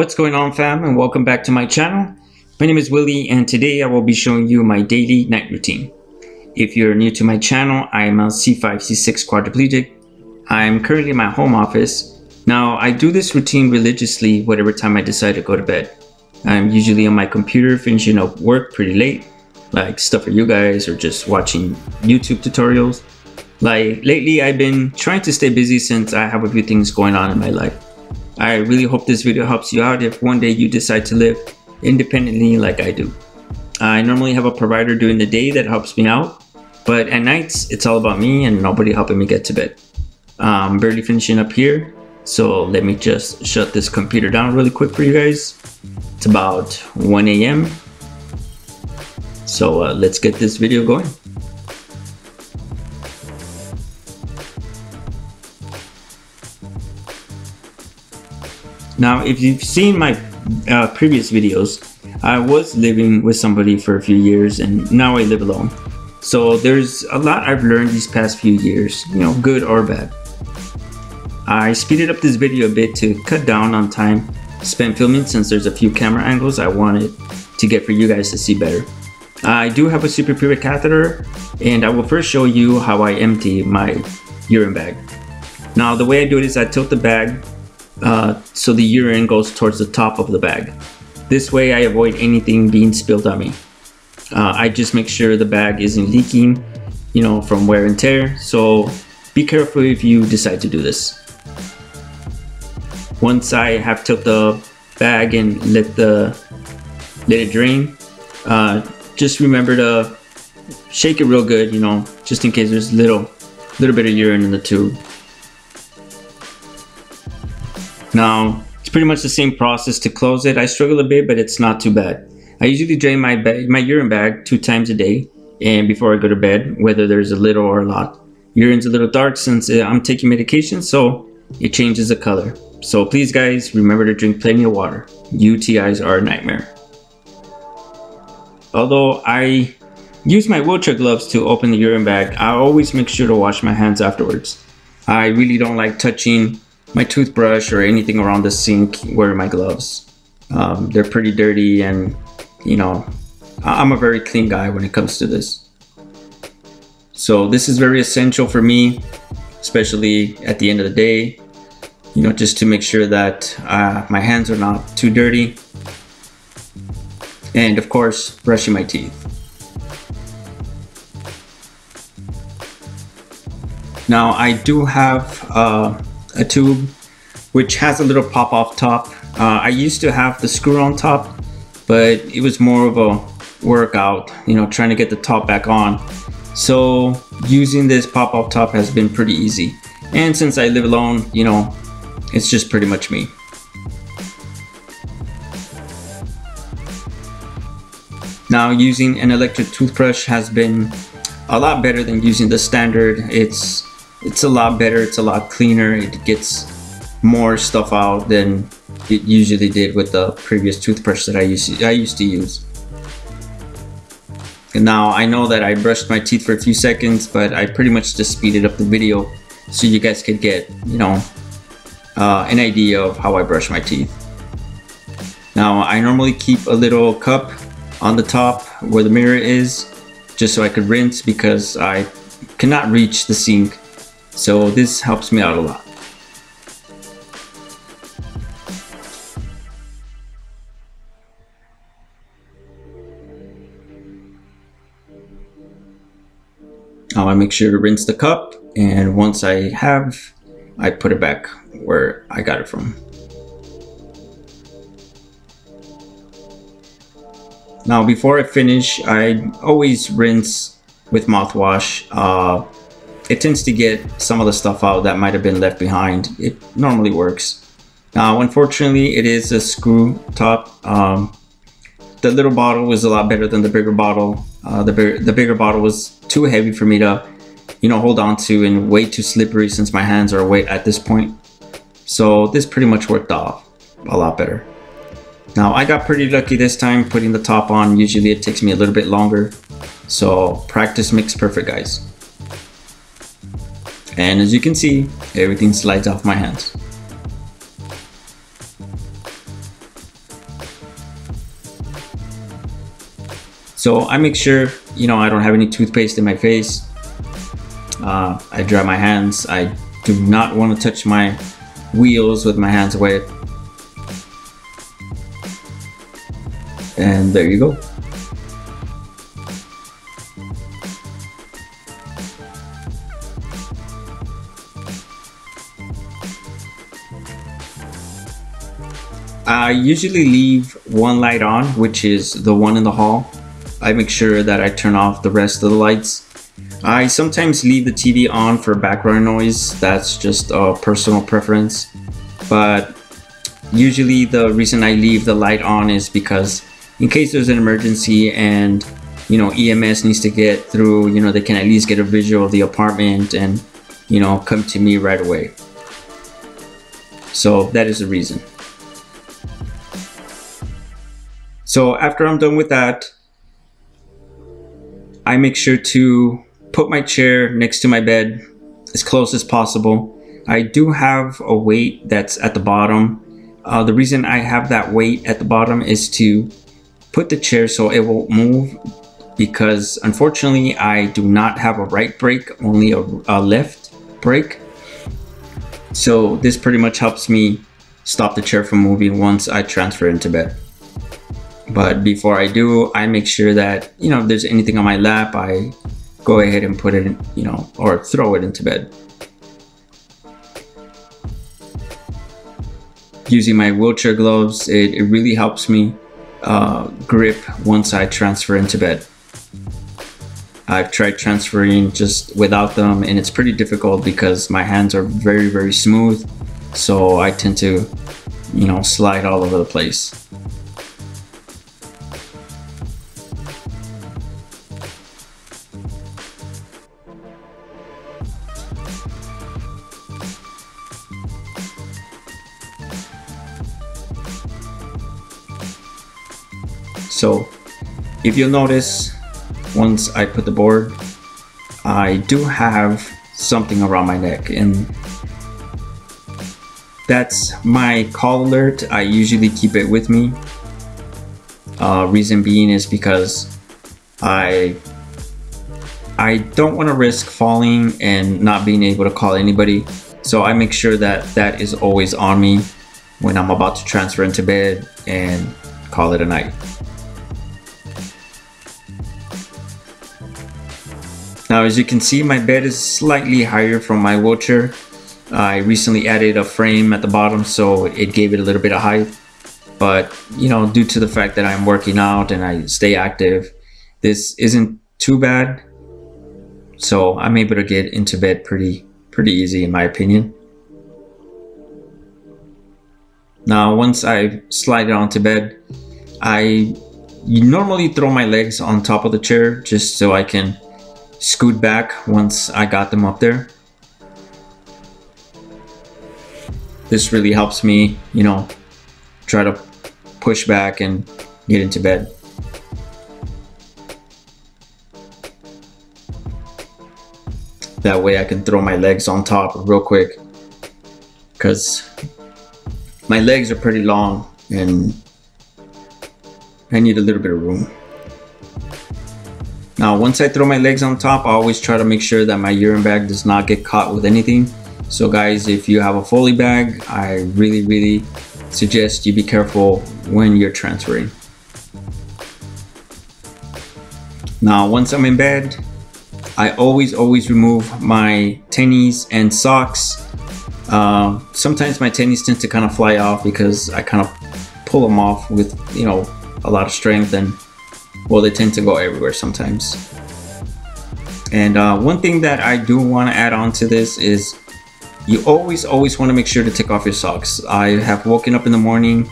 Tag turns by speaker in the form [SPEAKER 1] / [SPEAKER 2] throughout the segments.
[SPEAKER 1] What's going on fam and welcome back to my channel. My name is Willie and today I will be showing you my daily night routine. If you're new to my channel, I am a C5, C6 quadriplegic. I'm currently in my home office. Now I do this routine religiously whatever time I decide to go to bed. I'm usually on my computer finishing up work pretty late, like stuff for you guys or just watching YouTube tutorials. Like lately I've been trying to stay busy since I have a few things going on in my life. I really hope this video helps you out if one day you decide to live independently like I do. I normally have a provider during the day that helps me out, but at nights it's all about me and nobody helping me get to bed. I'm barely finishing up here, so let me just shut this computer down really quick for you guys. It's about 1 a.m. So uh, let's get this video going. Now, if you've seen my uh, previous videos, I was living with somebody for a few years and now I live alone. So there's a lot I've learned these past few years, you know, good or bad. I speeded up this video a bit to cut down on time spent filming since there's a few camera angles I wanted to get for you guys to see better. I do have a suprapubic catheter and I will first show you how I empty my urine bag. Now the way I do it is I tilt the bag uh, so the urine goes towards the top of the bag. This way I avoid anything being spilled on me. Uh, I just make sure the bag isn't leaking, you know, from wear and tear. So be careful if you decide to do this. Once I have tilt the bag and let the let it drain, uh, just remember to shake it real good, you know, just in case there's little little bit of urine in the tube. Now, it's pretty much the same process to close it. I struggle a bit, but it's not too bad. I usually drain my, my urine bag two times a day and before I go to bed, whether there's a little or a lot. Urine's a little dark since uh, I'm taking medication, so it changes the color. So please guys, remember to drink plenty of water. UTIs are a nightmare. Although I use my wheelchair gloves to open the urine bag, I always make sure to wash my hands afterwards. I really don't like touching my toothbrush or anything around the sink wearing my gloves. Um, they're pretty dirty and you know, I'm a very clean guy when it comes to this. So this is very essential for me, especially at the end of the day, you know, just to make sure that uh, my hands are not too dirty. And of course, brushing my teeth. Now I do have uh, a tube which has a little pop off top. Uh, I used to have the screw on top, but it was more of a workout, you know, trying to get the top back on. So using this pop off top has been pretty easy. And since I live alone, you know, it's just pretty much me. Now using an electric toothbrush has been a lot better than using the standard. It's it's a lot better, it's a lot cleaner, it gets more stuff out than it usually did with the previous toothbrush that I used to, I used to use. And now I know that I brushed my teeth for a few seconds, but I pretty much just speeded up the video so you guys could get, you know, uh, an idea of how I brush my teeth. Now I normally keep a little cup on the top where the mirror is, just so I could rinse because I cannot reach the sink so this helps me out a lot. Now I make sure to rinse the cup and once I have, I put it back where I got it from. Now before I finish, I always rinse with mouthwash. Uh, it tends to get some of the stuff out that might have been left behind. It normally works. Now, unfortunately, it is a screw top. Um, the little bottle was a lot better than the bigger bottle. Uh, the, the bigger bottle was too heavy for me to, you know, hold on to and way too slippery since my hands are wet at this point. So this pretty much worked off a lot better. Now I got pretty lucky this time putting the top on. Usually it takes me a little bit longer. So practice makes perfect guys. And as you can see, everything slides off my hands. So I make sure, you know, I don't have any toothpaste in my face. Uh, I dry my hands. I do not want to touch my wheels with my hands wet. And there you go. I usually leave one light on, which is the one in the hall. I make sure that I turn off the rest of the lights. I sometimes leave the TV on for background noise, that's just a personal preference. But usually the reason I leave the light on is because in case there's an emergency and you know EMS needs to get through, you know, they can at least get a visual of the apartment and you know come to me right away. So that is the reason. So after I'm done with that, I make sure to put my chair next to my bed as close as possible. I do have a weight that's at the bottom. Uh, the reason I have that weight at the bottom is to put the chair so it won't move because unfortunately I do not have a right brake, only a, a left brake. So this pretty much helps me stop the chair from moving once I transfer into bed. But before I do, I make sure that, you know, if there's anything on my lap, I go ahead and put it in, you know, or throw it into bed. Using my wheelchair gloves, it, it really helps me uh, grip once I transfer into bed. I've tried transferring just without them and it's pretty difficult because my hands are very, very smooth. So I tend to, you know, slide all over the place. So if you'll notice, once I put the board, I do have something around my neck and that's my call alert. I usually keep it with me. Uh, reason being is because I I don't want to risk falling and not being able to call anybody. So I make sure that that is always on me when I'm about to transfer into bed and call it a night. Now as you can see my bed is slightly higher from my wheelchair. I recently added a frame at the bottom so it gave it a little bit of height. But you know due to the fact that I'm working out and I stay active this isn't too bad. So I'm able to get into bed pretty pretty easy in my opinion. Now once I slide it onto bed I normally throw my legs on top of the chair just so I can scoot back once I got them up there. This really helps me, you know, try to push back and get into bed. That way I can throw my legs on top real quick because my legs are pretty long and I need a little bit of room. Now, once I throw my legs on top, I always try to make sure that my urine bag does not get caught with anything. So guys, if you have a Foley bag, I really, really suggest you be careful when you're transferring. Now, once I'm in bed, I always, always remove my tennies and socks. Uh, sometimes my tennies tend to kind of fly off because I kind of pull them off with, you know, a lot of strength and well, they tend to go everywhere sometimes. And uh, one thing that I do want to add on to this is you always, always want to make sure to take off your socks. I have woken up in the morning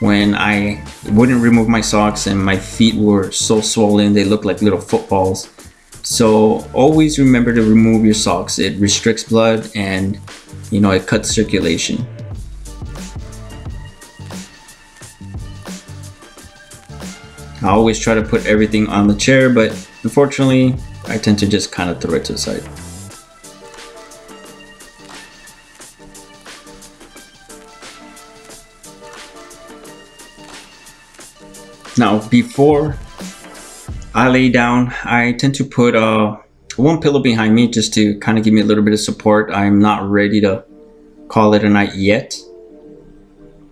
[SPEAKER 1] when I wouldn't remove my socks and my feet were so swollen, they looked like little footballs. So always remember to remove your socks. It restricts blood and you know, it cuts circulation. I always try to put everything on the chair, but unfortunately, I tend to just kind of throw it to the side. Now, before I lay down, I tend to put uh, one pillow behind me just to kind of give me a little bit of support. I'm not ready to call it a night yet.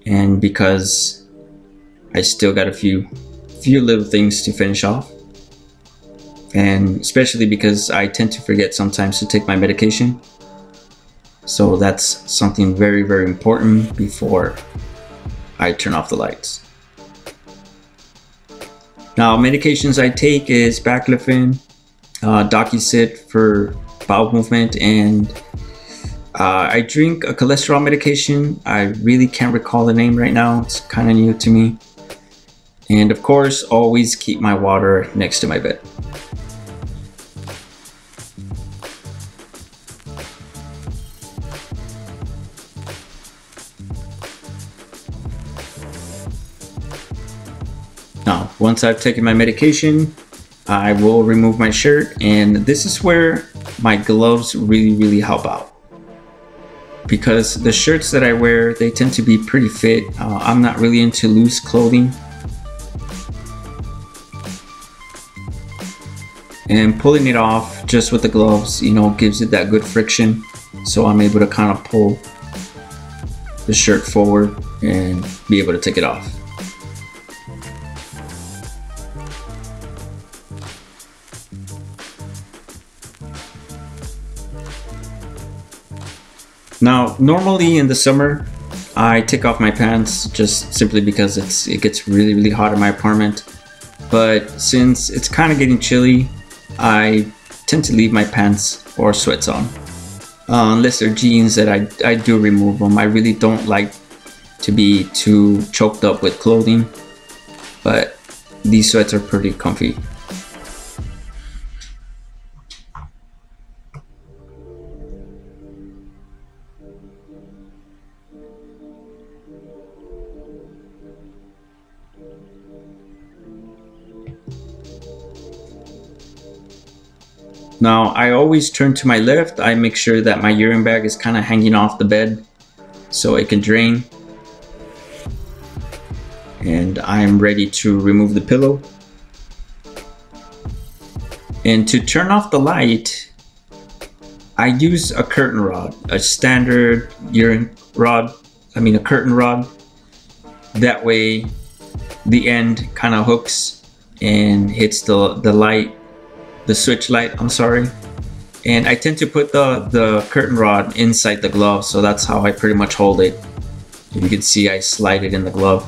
[SPEAKER 1] And because I still got a few few little things to finish off. And especially because I tend to forget sometimes to take my medication. So that's something very, very important before I turn off the lights. Now, medications I take is baclofen, uh, Docusate for bowel movement, and uh, I drink a cholesterol medication. I really can't recall the name right now. It's kind of new to me. And of course, always keep my water next to my bed. Now, once I've taken my medication, I will remove my shirt and this is where my gloves really, really help out. Because the shirts that I wear, they tend to be pretty fit. Uh, I'm not really into loose clothing. And pulling it off just with the gloves, you know, gives it that good friction. So I'm able to kind of pull the shirt forward and be able to take it off. Now, normally in the summer, I take off my pants just simply because it's it gets really really hot in my apartment. But since it's kind of getting chilly, I tend to leave my pants or sweats on. Uh, unless they're jeans that I, I do remove them. I really don't like to be too choked up with clothing, but these sweats are pretty comfy. Now I always turn to my left. I make sure that my urine bag is kind of hanging off the bed so it can drain. And I'm ready to remove the pillow. And to turn off the light, I use a curtain rod, a standard urine rod, I mean a curtain rod. That way the end kind of hooks and hits the, the light the switch light, I'm sorry. And I tend to put the, the curtain rod inside the glove, so that's how I pretty much hold it. You can see I slide it in the glove.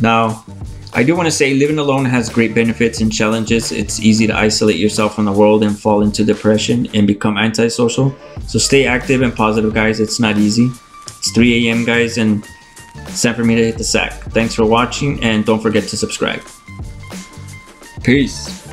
[SPEAKER 1] Now, I do want to say living alone has great benefits and challenges. It's easy to isolate yourself from the world and fall into depression and become antisocial. So stay active and positive, guys. It's not easy. It's 3 a.m., guys, and it's time for me to hit the sack. Thanks for watching and don't forget to subscribe. Peace.